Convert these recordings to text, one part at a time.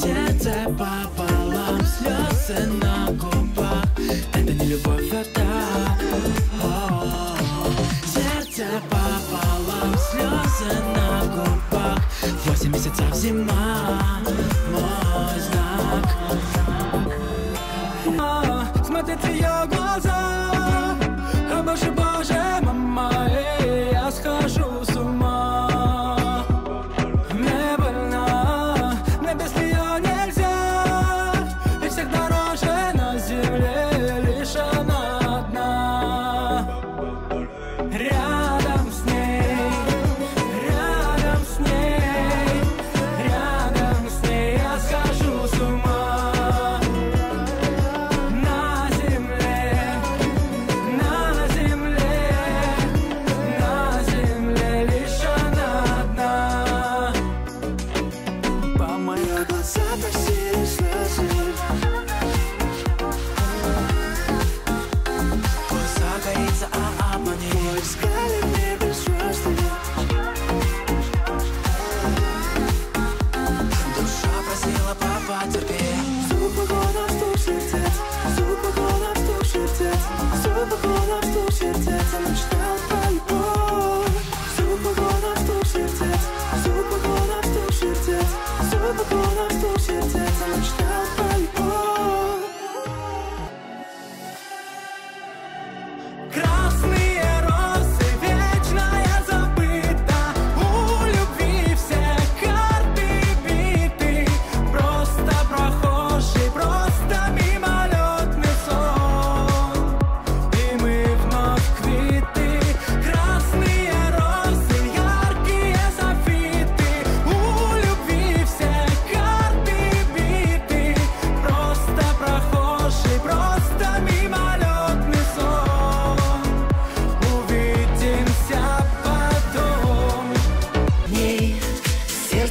Сердце пополам, слезы на губах. Это не любовь, а это Сердце пополам, слезы на губах. Восемь месяцев зима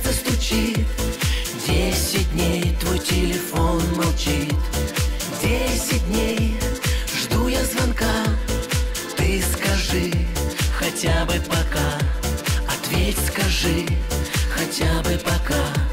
сердце стучит. Десять дней твой телефон молчит. Десять дней жду я звонка. Ты скажи хотя бы пока. Ответь скажи хотя бы пока.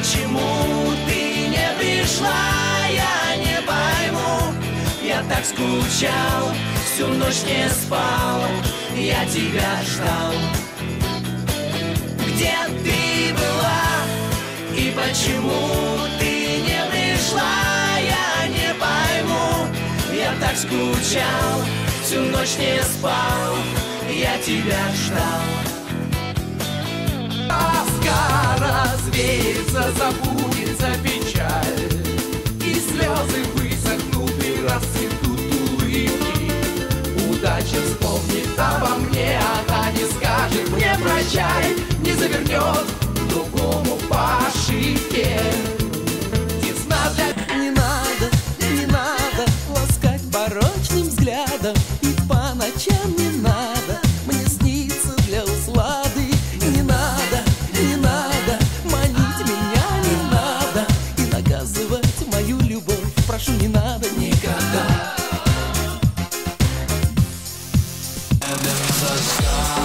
Почему ты не пришла, я не пойму. Я так скучал, всю ночь не спал Я тебя ждал. Где ты была и почему ты не пришла, я не пойму. Я так скучал, всю ночь не спал Я тебя ждал Тоска развеется, забудется печаль. И слезы высохнут и расцветут улыбки. Удача вспомнит обо мне, она не скажет мне прощай Не завернет другому по ошибке Весна для Не надо, не надо ласкать порочным взглядом. И по ночам не the sky.